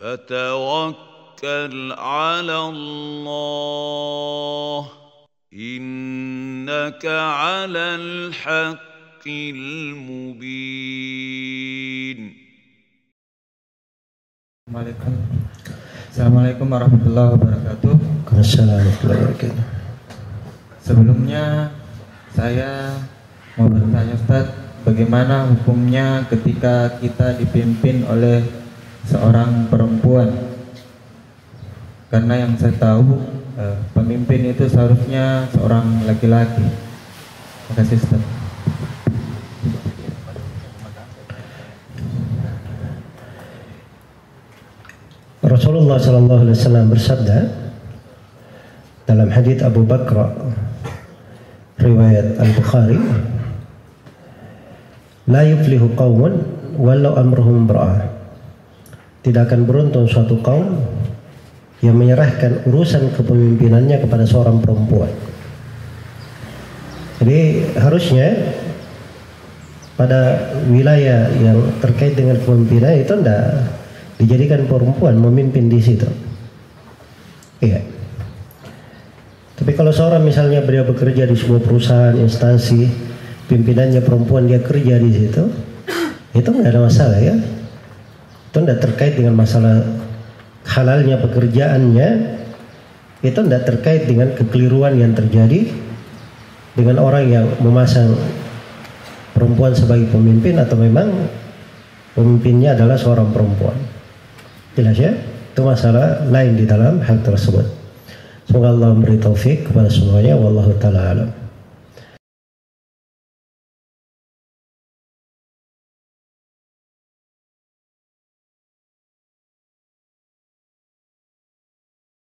فتوكل على الله انك على الحق المبين Assalamualaikum. Assalamualaikum warahmatullahi wabarakatuh. Assalamualaikum warahmatullahi wabarakatuh. Sebelumnya saya mau bertanya Ustaz, bagaimana hukumnya ketika kita dipimpin oleh seorang perempuan? Karena yang saya tahu eh, pemimpin itu seharusnya seorang laki-laki. Terima kasih Ustaz. Rasulullah Sallallahu Alaihi Wasallam bersabda dalam hadis Abu Bakr riwayat Al Bukhari, "La yuflihu qaumun walau amruhum ber'ah." Tidak akan beruntung suatu kaum yang menyerahkan urusan kepemimpinannya kepada seorang perempuan. Jadi harusnya pada wilayah yang terkait dengan kepemimpinan itu tidak dijadikan perempuan memimpin di situ. Iya. Tapi kalau seorang misalnya beliau bekerja di sebuah perusahaan instansi, pimpinannya perempuan dia kerja di situ, itu nggak ada masalah ya. Itu tidak terkait dengan masalah halalnya pekerjaannya, itu tidak terkait dengan kekeliruan yang terjadi dengan orang yang memasang perempuan sebagai pemimpin atau memang pemimpinnya adalah seorang perempuan. Jelas ya? Itu masalah lain di dalam hal tersebut. Semoga Allah memberi taufik kepada semuanya. Wallahu taala alam.